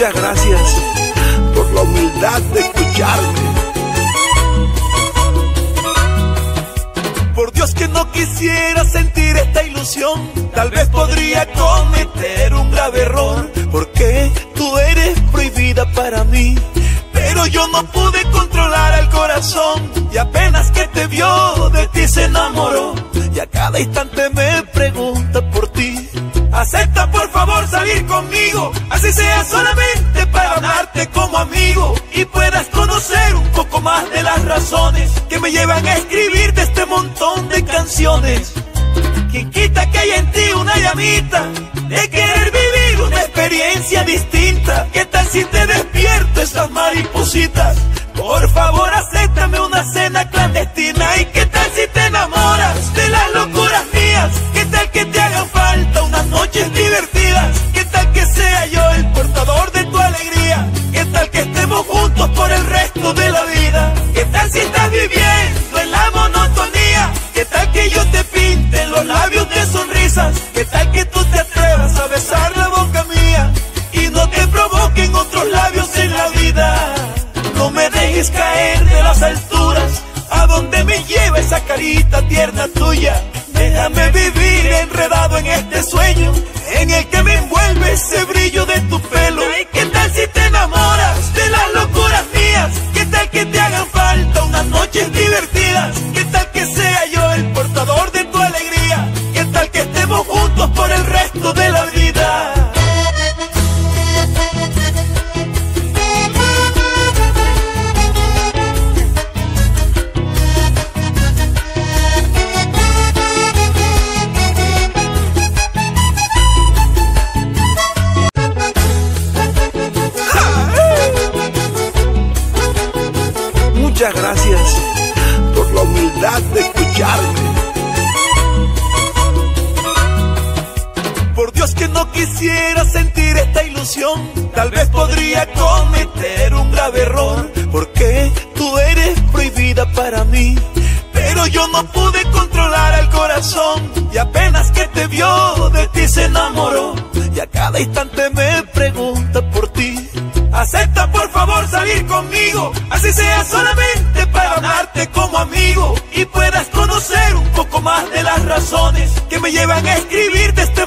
Muchas gracias por la humildad de escucharme. Por Dios que no quisiera sentir esta ilusión, tal vez podría cometer un grave error, porque tú eres prohibida para mí. Pero yo no pude controlar el corazón y apenas que te vio de ti se enamoró y a cada instante me pregunta. Acepta por favor salir conmigo, así sea solamente para amarte como amigo y puedas conocer un poco más de las razones que me llevan a escribirte este montón de canciones. Quien quita que hay en ti una llamita de querer vivir una experiencia distinta. ¿Qué tal si te despierto esas maripositas? Por favor, acéptame una cena clandestina. ¿Y qué tal si te enamoras Me dejes caer de las alturas, a donde me lleva esa carita tierna tuya. Déjame vivir enredado en este sueño, en el que me envuelve Muchas gracias por la humildad de escucharme. Por Dios que no quisiera sentir esta ilusión, tal vez podría cometer un grave error, porque tú eres prohibida para mí. Pero yo no pude controlar el corazón y apenas que te vio de ti se enamoró y a cada instante me. Acepta por favor salir conmigo, así sea solamente para amarte como amigo. Y puedas conocer un poco más de las razones que me llevan a escribirte este